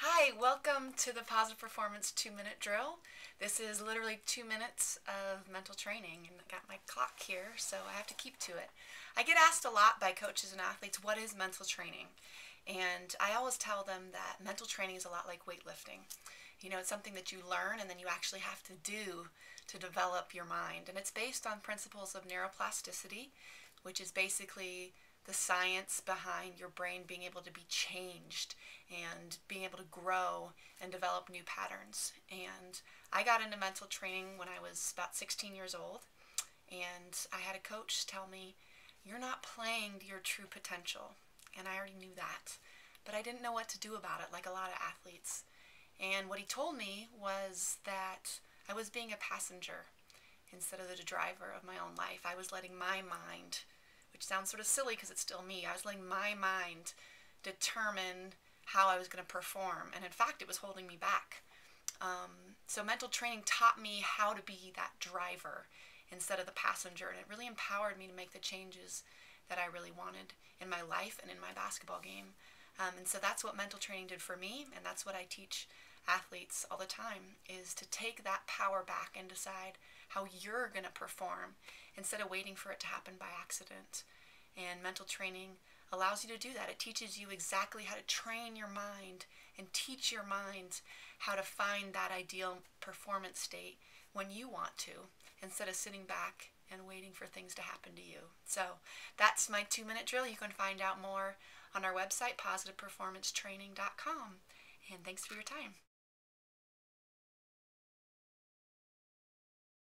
Hi, welcome to the Positive Performance 2 Minute Drill. This is literally 2 minutes of mental training and I got my clock here so I have to keep to it. I get asked a lot by coaches and athletes, what is mental training? And I always tell them that mental training is a lot like weightlifting. You know, it's something that you learn and then you actually have to do to develop your mind. And it's based on principles of neuroplasticity, which is basically the science behind your brain being able to be changed and being able to grow and develop new patterns. And I got into mental training when I was about 16 years old, and I had a coach tell me, You're not playing to your true potential. And I already knew that, but I didn't know what to do about it, like a lot of athletes. And what he told me was that I was being a passenger instead of the driver of my own life. I was letting my mind which sounds sort of silly because it's still me. I was letting my mind determine how I was going to perform, and in fact, it was holding me back. Um, so, mental training taught me how to be that driver instead of the passenger, and it really empowered me to make the changes that I really wanted in my life and in my basketball game. Um, and so that's what mental training did for me, and that's what I teach athletes all the time is to take that power back and decide how you're going to perform instead of waiting for it to happen by accident. And mental training allows you to do that. It teaches you exactly how to train your mind and teach your mind how to find that ideal performance state when you want to instead of sitting back and waiting for things to happen to you. So that's my two minute drill. You can find out more on our website, positiveperformancetraining.com. And thanks for your time.